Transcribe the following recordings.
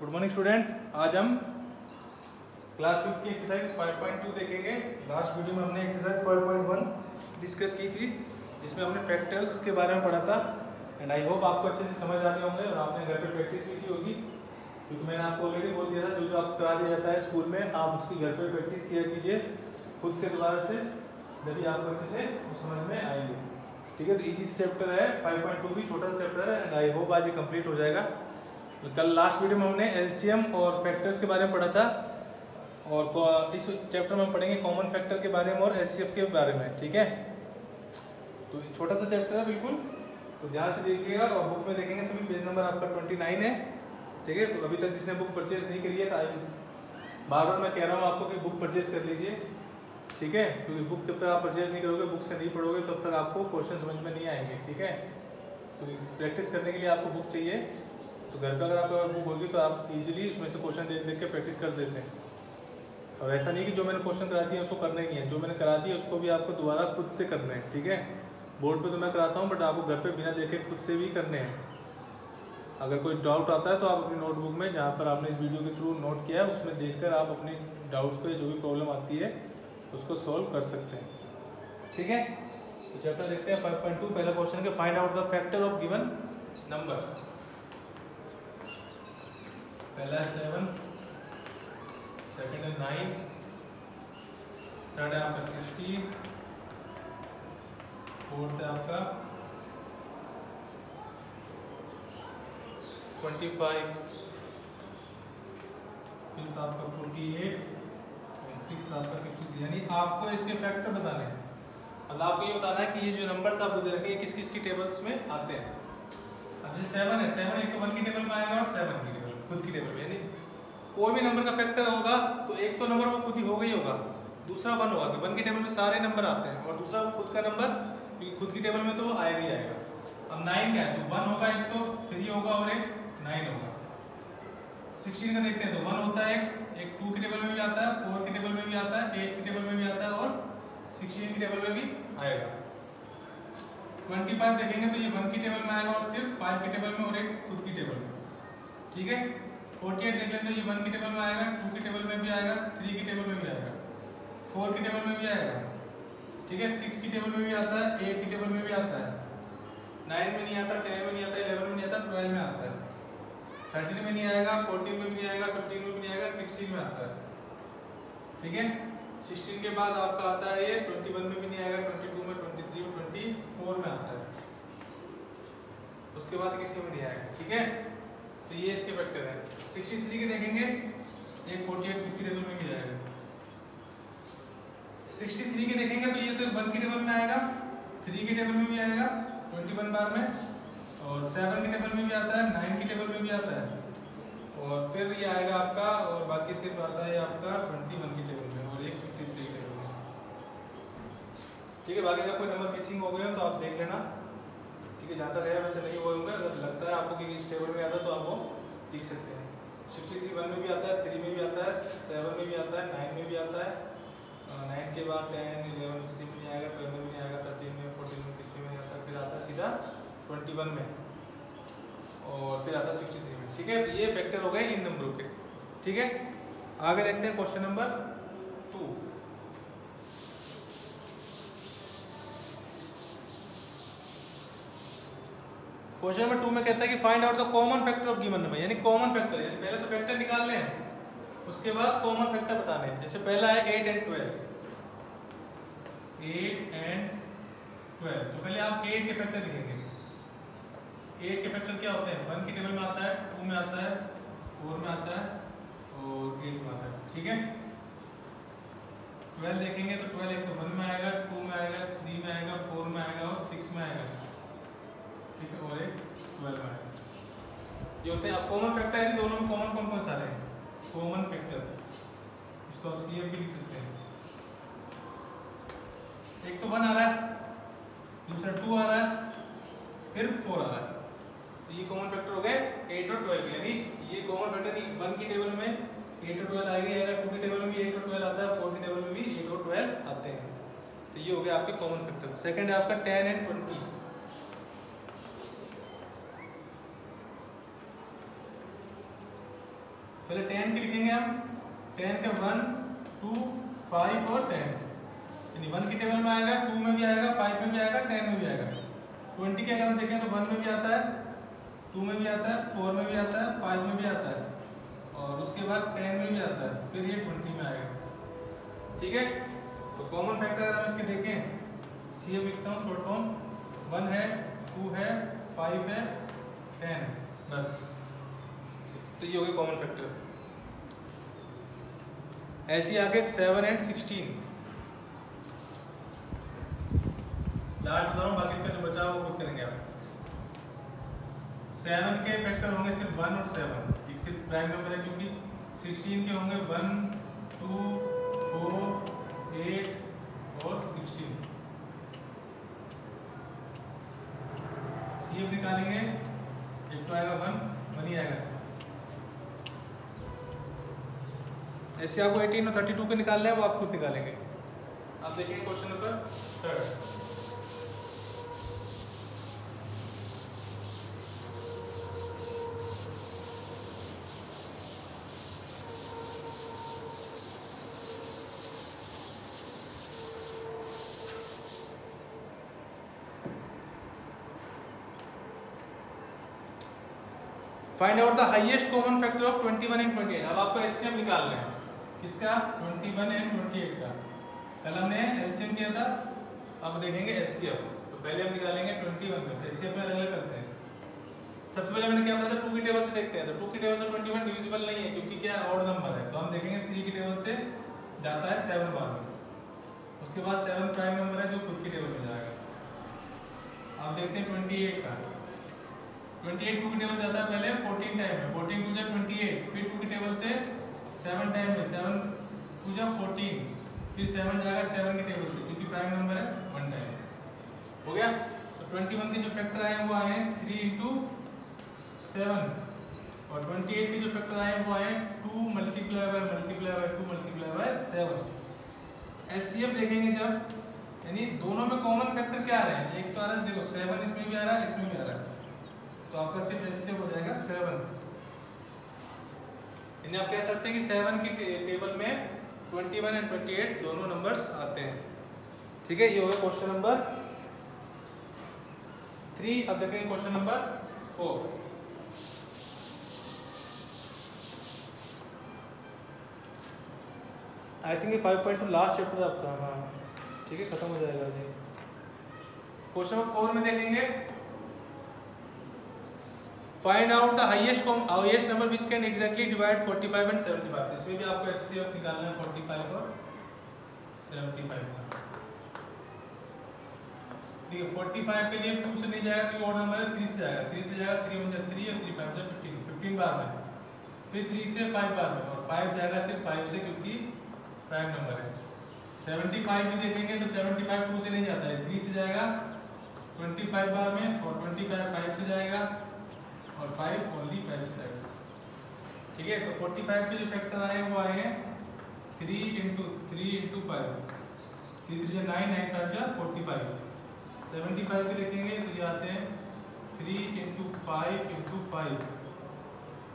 Good morning student आज हम class fifth की एक्सरसाइज 5.2 देखेंगे। लास्ट वीडियो में हमने एक्सरसाइज 5.1 डिस्कस की थी, जिसमें हमने फैक्टर्स के बारे में पढ़ा था। एंड आई होप आपको अच्छे से समझ आने होंगे और आपने घर पे प्रैक्टिस भी की होगी। क्योंकि मैंने आपको ऑलरेडी बोल दिया था, जो जो आप करा दिया जाता है स्कूल में, आप उसकी घर पर प्रैक्टिस किया कीजिए, खुद से, दोबारा से तभी आपको अच्छे से समझ में आएँगे। ठीक है तो इजी चैप्टर है 5.2 भी छोटा सा चैप्टर है एंड आई होप आज ये कंप्लीट हो जाएगा। कल लास्ट वीडियो में हमने एलसीएम और फैक्टर्स के बारे में पढ़ा था। और इस चैप्टर में हम पढ़ेंगे कॉमन फैक्टर के बारे में और एचसीएफ के बारे में, ठीक है? तो छोटा सा चैप्टर है बिल्कुल। तो ध्यान से देखिएगा और बुक में देखेंगे, सभी पेज नंबर आपका ट्वेंटी नाइन है, ठीक है? तो अभी तक जिसने बुक परचेज नहीं करी है तो बार बार मैं कह रहा हूँ आपको कि बुक परचेज कर लीजिए, ठीक है? क्योंकि बुक जब तक आप परचेज नहीं करोगे बुक से नहीं पढ़ोगे, तब तक आपको क्वेश्चन समझ में नहीं आएँगे, ठीक है? तो प्रैक्टिस करने के लिए आपको बुक चाहिए। तो घर पे अगर आप बुक होगी तो आप इजीली उसमें से क्वेश्चन देख देख के प्रैक्टिस कर देते हैं। और ऐसा नहीं कि जो मैंने क्वेश्चन करा दिया उसको करना ही नहीं है। जो मैंने करा दिया उसको भी आपको दोबारा खुद से करना है, ठीक है? बोर्ड पे तो मैं कराता हूँ बट आपको घर पे बिना देखे खुद से भी करने हैं। अगर कोई डाउट आता है तो आप अपनी नोटबुक में, जहाँ पर आपने इस वीडियो के थ्रू नोट किया है, उसमें देखकर आप अपने डाउट्स पे जो भी प्रॉब्लम आती है, उसको सॉल्व कर सकते हैं। ठीक है? तो चैप्टर देखते हैं 5.2 पहला क्वेश्चन के find out the factor of given number पहला है सेवन सेकेंड है नाइन थर्ड है आपका सिक्सटी फोर्थ है आपका ट्वेंटी फाइव फिफ्थ आपका फोर्टी एट सिक्स आपका फिफ्टी थ्री यानी आपको इसके फैक्टर बताने हैं। मतलब आपको ये बताना है कि ये जो नंबर्स आपको दे रखे हैं किस किस की टेबल्स में आते हैं। अब जैसे सेवन है सेवन एक तो वन की टेबल में आएगा और सेवन की खुद की टेबल में, यानी कोई भी नंबर का फैक्टर होगा तो एक तो नंबर वो खुद ही होगा ही होगा, दूसरा वन होगा, कि वन की टेबल में सारे नंबर आते हैं, और दूसरा खुद का नंबर क्योंकि खुद की टेबल में तो आएगा ही आएगा। अब नाइन क्या है? तो वन होगा एक तो थ्री होगा और एक नाइन होगा। सिक्सटीन का देखते हैं तो वन होता है एक एक टू की टेबल में भी आता है फोर की टेबल में भी आता है एट की टेबल में भी आता है, और सिक्सटीन की टेबल में भी आएगा। ट्वेंटी फाइव देखेंगे तो ये वन की टेबल में आएगा और सिर्फ़ फाइव की टेबल में और एक खुद की टेबल में। ठीक है? फोर्टी एट देख लेते हैं, ये वन के टेबल में आएगा, टू की टेबल में भी आएगा, थ्री के टेबल में भी आएगा, फोर के टेबल में भी आएगा, ठीक है, सिक्स की टेबल में भी आता है, एट की टेबल में भी आता है, नाइन में नहीं आता, टेन में नहीं आता, इलेवन में नहीं आता, ट्वेल्व में आता है, थर्टीन में नहीं आएगा, फोर्टीन में भी नहीं आएगा, फिफ्टीन में भी नहीं आएगा, सिक्सटीन में आता है, ठीक है, सिक्सटीन के बाद आपका आता है ये, ट्वेंटी वन में भी नहीं आएगा, ट्वेंटी टू में, ट्वेंटी थ्री में, ट्वेंटी फोर में आता है, उसके बाद किसी में नहीं आएगा, ठीक है? तो ये इसके फैक्टर है। सिक्सटी थ्री के देखेंगे एक फोर्टी एट फिफ्टी टेबल में भी आएगा सिक्सटी थ्री के देखेंगे तो ये तो वन की टेबल में आएगा थ्री की टेबल में भी आएगा ट्वेंटी वन बार में, और सेवन की टेबल में भी आता है नाइन की टेबल में भी आता है। और फिर ये आएगा आपका, और बाकी सिर्फ़ आता है आपका ट्वेंटी वन की टेबल में, और एक सिक्सटी थ्री टेबल में। ठीक है, बाकी अगर कोई नंबर मिसिंग हो गए तो आप देख लेना। ठीक है जहाँ तक है, वैसे नहीं हुए होंगे। अगर लगता है आपको कि इस टेबल में आता है तो आप वो लिख सकते हैं। सिक्सटी थ्री वन में भी आता है थ्री में भी आता है सेवन में भी आता है नाइन में भी आता है। नाइन के बाद टेन इलेवन किसी में नहीं आएगा ट्वेल्व में भी नहीं आएगा थर्टीन में फोर्टीन में किसी में नहीं आता, फिर आता सीधा ट्वेंटी वन में। और फिर आता सिक्सटी थ्री में। ठीक है? तो ये फैक्टर हो गए इन नंबरों के। ठीक है? आगे देखते हैं question number two question number two में कहता है कि find out the common factor of given number यानी कॉमन फैक्टर यानी पहले तो फैक्टर निकालने हैं, उसके बाद कॉमन फैक्टर बताने हैं। जैसे पहला है eight and twelve eight and twelve तो पहले आप एट के फैक्टर लिखेंगे। एट के फैक्टर क्या होते हैं? वन की टेबल में आता है टू में आता है फोर में आता है, और एट में आता है। ठीक है? ट्वेल्व देखेंगे तो ट्वेल्व एक तो वन में आएगा टू में आएगा थ्री में आएगा फोर में आएगा और सिक्स में आएगा ठीक है, और एक ट्वेल्व आएगा ये होते हैं अब कॉमन फैक्टर है दोनों में कॉमन कौन कौन सा हैं कॉमन फैक्टर इसको आप सी भी लिख सकते हैं। एक तो वन आ रहा है, दूसरा टू आ रहा है, फिर फोर आ रहा है। तो ये कॉमन फैक्टर हो गए एट और ट्वेल्व यानी ये कॉमन फैक्टर वन की टेबल में एट और ट्वेल्व आएगा आएगा टू की टेबल में भी एट और ट्वेल्व आता है फोर की टेबल में भी एट और ट्वेल्व आते हैं। तो ये हो गया आपके कॉमन फैक्टर सेकंड है आपका टेन एंड ट्वेंटी पहले टेन के लिखेंगे हम। टेन के वन टू फाइव और टेन यानी वन की टेबल में आएगा टू में भी आएगा फाइव में भी आएगा टेन में भी आएगा। ट्वेंटी के अगर हम देखें तो वन में भी आता है टू में भी आता है फोर में भी आता है फाइव में भी आता है। और उसके बाद टेन में भी आता है, फिर ये ट्वेंटी में आएगा। ठीक है? तो कॉमन फैक्टर अगर हम इसके देखें सी एम लिखता हूँ शॉर्ट फॉर्म वन है टू है फाइव है टेन है बस। तो ये हो गए कॉमन फैक्टर ऐसे आगे सेवन एंड सिक्सटीन लास्ट बता बाकी इसका जो बचा वो खुद करेंगे आप. सेवन के फैक्टर होंगे सिर्फ़ वन और सेवन एक सिर्फ़ प्राइम नंबर है क्योंकि सिक्सटीन के होंगे वन टू फोर एट और सिक्सटीन सी एफ़ निकालेंगे. एक तो आएगा वन वन ही आएगा ऐसे आपको 18 और 32 के निकालना है, वो आप खुद निकालेंगे। आप देखेंगे question number third find out the highest common factor of 21 and 28 अब आपको एचसीएम निकालना है। किसका? 21 एंड 28 का। कल हमने एलसीएम किया था, अब देखेंगे एचसीएफ तो पहले हम निकालेंगे 21 का एचसीएफ में अलग अलग करते हैं। सबसे पहले मैंने क्या बताया 2 की टेबल से देखते हैं। तो 2 की टेबल से 21 डिविजिबल नहीं है, क्योंकि क्या ऑड नंबर है। तो हम देखेंगे 3 की टेबल से जाता है 7 बार में। उसके बाद सेवन प्राइम नंबर है जो खुद की टेबल में जाएगा। अब देखते हैं 28 का। 28 टू की टेबल जाता है, पहले 14 टाइम में 14 टू जा 28 फिर टू की टेबल से 7 टाइम में 7 टू जा 14 फिर 7 जाएगा 7 की टेबल से, क्योंकि प्राइम नंबर है 1 टाइम हो गया? तो 21 के जो फैक्टर आए हैं, वो आए हैं 3 इंटू सेवन और 28 के जो फैक्टर आए हैं, वो आए हैं 2 multiply by multiply by 2 multiply by 7 HCF देखेंगे जब, यानी दोनों में कॉमन फैक्टर क्या आ रहे हैं? एक तो आ रहा है, देखो 7 इसमें भी आ रहा है, इसमें भी आ रहा है। तो आपका सिर्फ़ इससे हो जाएगा। सेवन यानी आप कह सकते हैं कि सेवन की टेबल में twenty one and twenty eight दोनों नंबर्स आते हैं। ठीक है, ये हो गया क्वेश्चन नंबर थ्री अब देखेंगे question number four I think five point two last chapter आपका हाँ। ठीक है, खत्म हो जाएगा, जी। क्वेश्चन नंबर फोर में देखेंगे। Find out the highest highest number which can exactly divide 45 and 75 इसमें भी आपको एचसीएफ निकालना है 45 और 75 का। देखिए 45 के लिए 2 से नहीं जाएगा, क्योंकि ऑड नंबर है 3 से जाएगा। 3 से जाएगा 3 वन 3 और 3 5 जा 15 15 बार में। फिर 3 से 5 बार में। और 5 जाएगा सिर्फ़ 5 से, क्योंकि प्राइम नंबर है। 75 भी देखेंगे तो 75 2 से नहीं जाता है। 3 से जाएगा 25 बार में, और 25 5 से जाएगा और फाइव ओनली फाइव स्क्वायर ठीक है तो फोर्टी फाइव के जो फैक्टर आए, वो आए हैं three into three into five three three nine nine five जा फोर्टी फाइव सेवेंटी फाइव के देखेंगे तो ये आते हैं three into five into five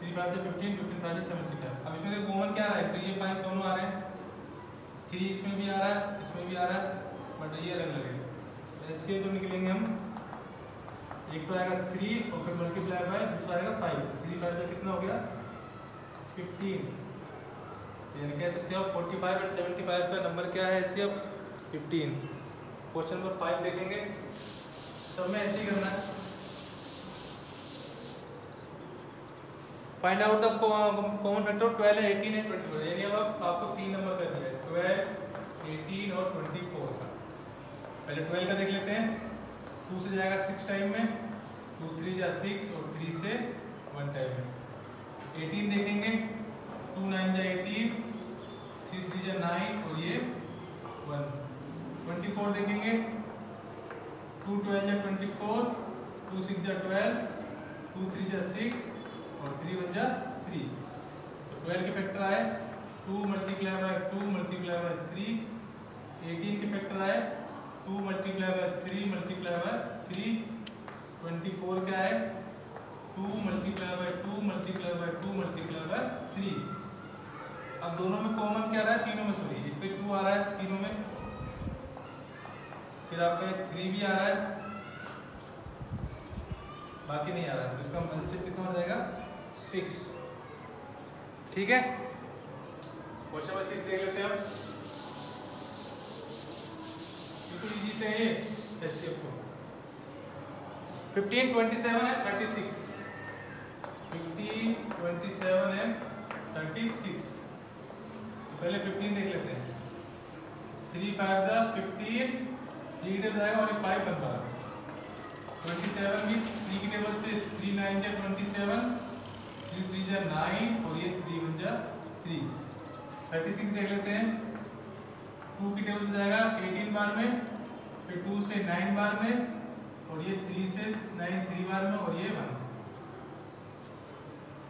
three five जा fifteen fifteen five seventy five अब इसमें देखो कॉमन क्या रहा है? तो ये फाइव दोनों आ रहे हैं. थ्री इसमें भी आ रहा है, इसमें भी आ रहा है बट ये अलग अलग है ऐसे जो निकलेंगे हम. एक तो आएगा थ्री और फिर मल्टीप्लाई बाय दूसरा आएगा फाइव थ्री फाइव का कितना हो गया? फिफ्टीन यानी कह सकते हो forty five and seventy five का नंबर क्या है ऐसे अब? फिफ्टीन क्वेश्चन नंबर फाइव देखेंगे। सब में ऐसे ही करना है। Find out the common factor twelve eighteen and twenty four यानी अब आपको तीन नंबर कर दिया है। ट्वेल्व एटीन और ट्वेंटी फोर का। पहले ट्वेल्व का देख लेते हैं। टू से जाएगा सिक्स टाइम में टू थ्री जा सिक्स और थ्री से वन टाइम में। एटीन देखेंगे टू नाइन जा एटीन थ्री थ्री जा नाइन और ये वन ट्वेंटी फोर देखेंगे टू ट्वेल्व जा ट्वेंटी फोर टू सिक्स जा ट्वेल्व टू थ्री जा सिक्स और थ्री वन जा थ्री तो ट्वेल्व के फैक्टर आए two multiply by two multiply by three eighteen के फैक्टर आए two multiply by three multiply by three twenty four क्या है? Two multiply by two multiply by two multiply by three अब दोनों में कॉमन क्या रहा है? तीनों में सॉरी एक पे टू आ रहा है तीनों में, फिर आपका थ्री भी आ रहा है। बाकी नहीं आ रहा है तो इसका एलसीएम कितना हो जाएगा? सिक्स ठीक है? क्वेश्चन नंबर सिक्स देख लेते हैं हम। इजी से है एचसीएफ को 15 27 एंड 36 15 27 एंड 36 पहले 15 देख लेते हैं। 3 5 जा 15 3 टेबल आएगा और 5 बन पा 27 भी 3 की टेबल से 3 9 जा 27 3 3 जा 9 और ये 3 बन जा 3 36 देख लेते हैं। 2 की टेबल से जाएगा 18 बार में, फिर 2 से 9 बार में, और ये थ्री से नाइन, थ्री बार में, और ये वन।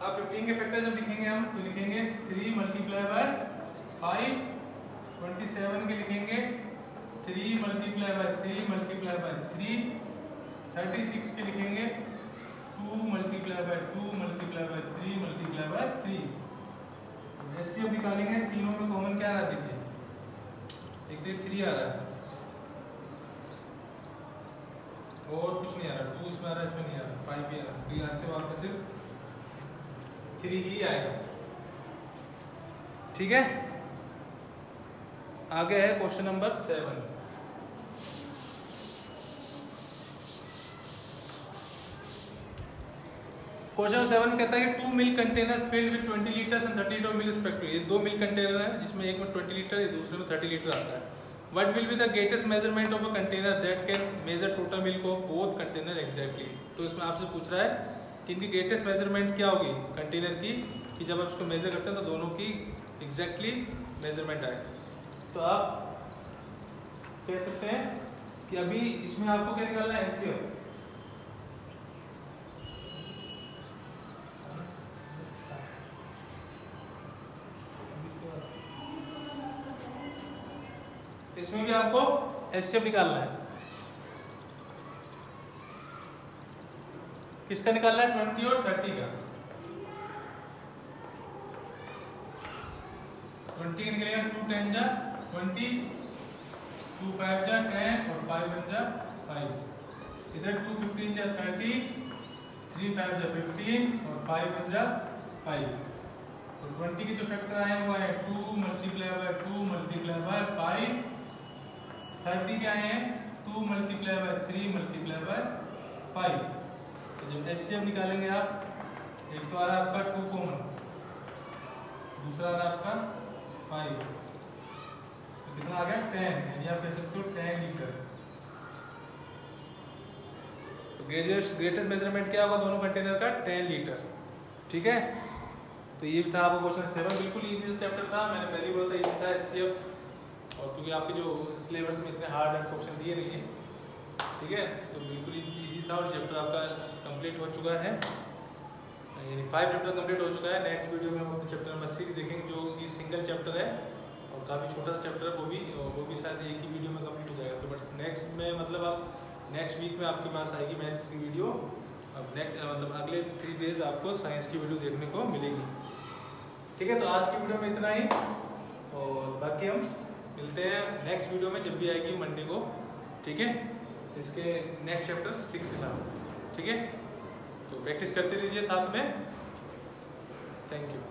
अब फिफ्टीन के फैक्टर जब लिखेंगे हम तो लिखेंगे three multiply by five twenty seven के लिखेंगे three multiply by three multiply by three thirty six के लिखेंगे two multiply by two multiply by three multiply by three ऐसे अब निकालेंगे, तीनों में कॉमन क्या रहा देखिए एक तो थ्री आ रहा है। और कुछ नहीं आ रहा। टू इसमें आ रहा है, इसमें नहीं आ रहा। फाइव भी आ रहा है। यहाँ से आपका सिर्फ़ थ्री ही आएगा। ठीक है? आगे है question number seven question seven कहता है कि two milk container filled with 20 litres and 30 litre milk respectively ये दो मिल्क कंटेनर है, जिसमें एक में 20 लीटर है दूसरे में 30 लीटर आता है। What will be the greatest measurement of a container that can measure total milk of both container exactly? तो इसमें आपसे पूछ रहा है कि इनकी ग्रेटेस्ट मेज़रमेंट क्या होगी कंटेनर की, कि जब आप इसको मेजर करते हैं तो दोनों की एग्जैक्टली मेज़रमेंट आए। तो आप कह सकते हैं कि अभी इसमें आपको क्या निकालना है? एस इसमें भी आपको एस निकालना है। किसका निकालना है? ट्वेंटी और थर्टी का। ट्वेंटी का निकलेगा टू टेन जा, ट्वेंटी, टू फाइव जा, टेन और फाइव वन जा, फाइव। इधर टू फिफ्टीन जा, थर्टी, थ्री फाइव जा, फिफ्टीन और फाइव वन जा, फाइव। तो ट्वेंटी के जो फैक्टर आए वो है, two multiply by two, multiply by five thirty क्या है, two multiply by three multiply by five तो जब एस निकालेंगे आप, एक तो आ रहा आपका टू कॉमन दूसरा आ रहा आपका फाइव तो कितना आ गया? टेन यानी आप कह सकते हो टेन लीटर तो ग्रेटेस्ट मेज़रमेंट क्या होगा? दोनों कंटेनर का टेन लीटर ठीक है? तो ये था आपका क्वेश्चन सेवन बिल्कुल इजी चैप्टर था. मैंने पहली बोला था इजी था एस और क्योंकि आपके जो सिलेबस में इतने हार्ड एंड क्वेश्चन दिए नहीं है, ठीक है तो बिल्कुल ईजी था और चैप्टर आपका कंप्लीट हो चुका है। यानी फाइव चैप्टर कंप्लीट हो चुका है। नेक्स्ट वीडियो में हम अपने चैप्टर नंबर सिक्स देखेंगे, जो कि सिंगल चैप्टर है और काफ़ी छोटा सा चैप्टर है, वो भी वो भी शायद एक ही वीडियो में कंप्लीट हो जाएगा। तो बट नेक्स्ट में मतलब आप नेक्स्ट वीक में आपके पास आएगी मैथ्स की वीडियो अब नेक्स्ट मतलब अगले थ्री डेज़ आपको साइंस की वीडियो देखने को मिलेगी। ठीक है तो आज की वीडियो में इतना ही, और बाकी हम मिलते हैं नेक्स्ट वीडियो में जब भी आएगी मंडे को, ठीक है? इसके नेक्स्ट चैप्टर सिक्स के साथ। ठीक है? तो प्रैक्टिस करते रहिए साथ में। Thank you